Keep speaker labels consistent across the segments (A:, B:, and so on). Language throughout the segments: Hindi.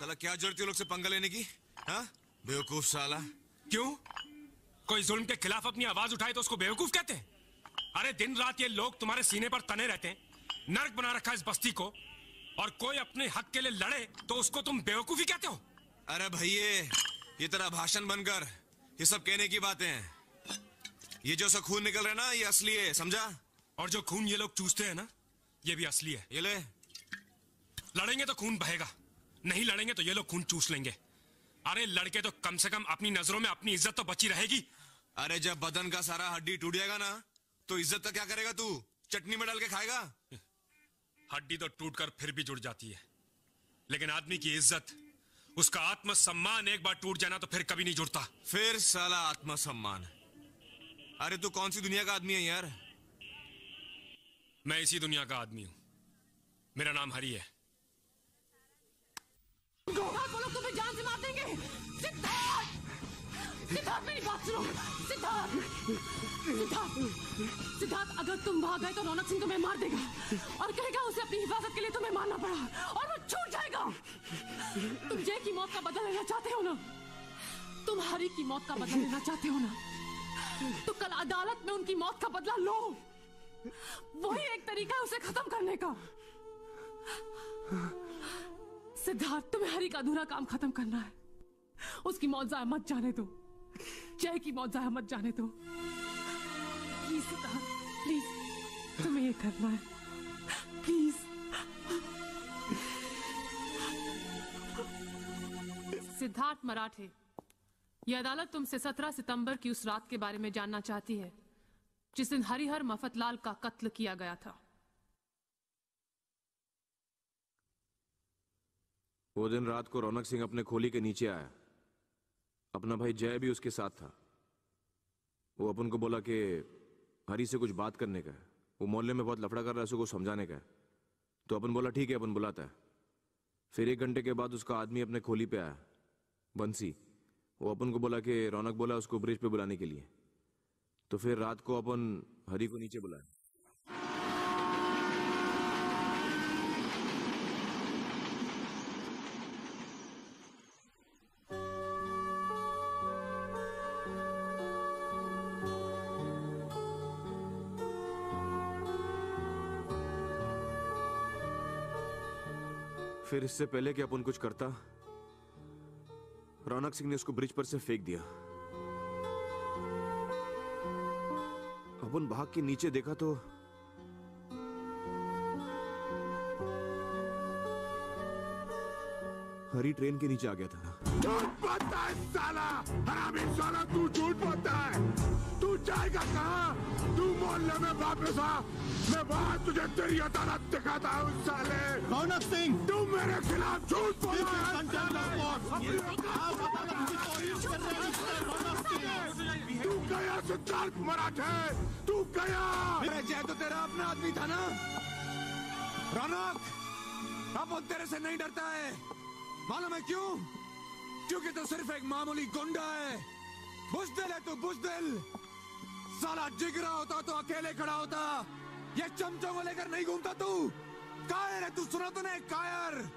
A: साला क्या ज़रूरत है लोग से पंगा लेने की? हाँ? बेवकूफ़ साला।
B: क्यों? कोई जुल्म के खिलाफ अपनी आवाज़ उठाए तो उसको बेवकूफ़ कहते हैं? अरे दिन रात ये लोग तुम्हारे सीने पर तने रहते हैं नरक बना रखा इस बस्ती को और कोई अपने हक के लिए लड़े तो उसको तुम बेवकूफ़ी कहते हो?
A: अरे भैये ये तेरा भाषण बनकर ये सब कहने की बातें हैं। ये जो सा खून निकल रहा है ना ये असली है समझा?
B: और जो खून ये लोग चूसते हैं ना ये भी असली है।
A: ये ले।
B: लड़ेंगे तो खून बहेगा। नहीं लड़ेंगे तो ये लोग खून चूस लेंगे। अरे लड़के तो कम से कम अपनी नज़रों में अपनी इज़्ज़त तो बची रहेगी।
A: अरे जब बदन का सारा हड्डी टूट जाएगा ना तो इज़्ज़त का क्या करेगा तू? चटनी में डाल के खाएगा?
B: हड्डी तो टूटकर फिर भी जुड़ जाती है। लेकिन आदमी की इज़्ज़त उसका आत्मसम्मान एक बार टूट जाना तो फिर कभी नहीं जुड़ता।
A: फिर साला आत्मसम्मान। अरे तू कौन सी दुनिया का आदमी है यार?
B: मैं इसी दुनिया का आदमी हूँ। मेरा नाम हरी है
C: सिद्धार्थ वो लोग तुम्हें जान से मार देंगे सिद्धार्थ सिद्धार्थ मेरी बात सुनो। सिद्धार्थ सिद्धार्थ सिद्धार्थ अगर तुम भाग गए तो रौनक सिंह तुम्हें मार देगा। और कहेगा उसे अपनी हिफाजत के लिए तुम्हें मारना पड़ा। और वो छूट जाएगा। तुम जय की मौत का बदला लेना चाहते हो ना? तुम हरी की मौत का बदला लेना चाहते हो ना? तो कल अदालत में उनकी मौत का बदला लो। वही एक तरीका है उसे खत्म करने का। सिद्धार्थ, तुम्हें हरी का अधूरा काम खत्म करना है। उसकी मौत जाया मत जाने दो। जय की मौत जाया मत जाने दो। प्लीज़ सिद्धार्थ, प्लीज़, तुम्हें ये करना है। प्लीज़।
D: सिद्धार्थ मराठे यह अदालत तुमसे 17 सितंबर की उस रात के बारे में जानना चाहती है, जिस दिन हरिहर मफतलाल का कत्ल किया गया था।
E: वो दिन रात को रौनक सिंह अपने खोली के नीचे आया। अपना भाई जय भी उसके साथ था। वो अपन को बोला कि, हरी से कुछ बात करने का है। वो मोहल्ले में बहुत लफड़ा कर रहा है, उसको समझाने का है। तो अपन बोला, ठीक है, अपन बुलाता है। फिर एक घंटे के बाद उसका आदमी अपने खोली पे आया, बंसी। वो अपन को बोला कि, रौनक बोला उसको ब्रिज पे बुलाने के लिए। तो फिर रात को अपन हरी को नीचे बुलाया। फिर इससे पहले कि अपन कुछ करता, रौनक सिंह ने उसको ब्रिज पर से फेंक दिया। अपन भाग के नीचे देखा तो हरी ट्रेन के नीचे आ गया था
F: झूठ बोलता है साला। हरामी साला तू झूठ बोलता है। तू जाएगा कहाँ? तू मोहल्ले में वापस आ। मैं वहाँ तुझे तेरी अदालत दिखाता हूँ साले। रौनक सिंह। तू मेरे खिलाफ झूठ बोल रहा है तू गया सिद्धार्थ मराठे। तू गया।
A: मेरे जय तो तेरा अपना आदमी था ना। रौनक अब वो तेरे से नहीं डरता है। मालूम है क्यों? क्योंकि तो सिर्फ़ एक मामूली गुंडा है। बुजदिल है तू, बुजदिल। साला जिगरा होता तो अकेले खड़ा होता। ये चमचों को लेकर नहीं घूमता तू। कायर है तू, सुना तूने कायर।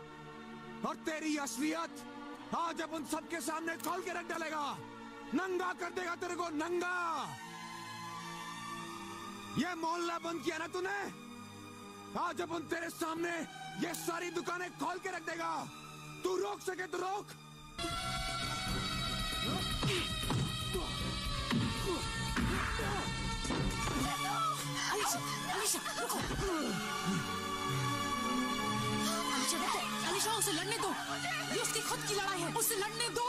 A: और तेरी असलियत आज अब उन सबके सामने खोल के रख डालेगा। नंगा कर देगा तेरे को, नंगा। ये मोहल्ला बंद किया ना तूने? आज अपन तेरे सामने ये सारी दुकानें खोल के रख देगा। तू रोक सके तो रोक।
C: अलीशा रुको। रुको उसे लड़ने दो। ये उसकी खुद की लड़ाई है उसे लड़ने दो।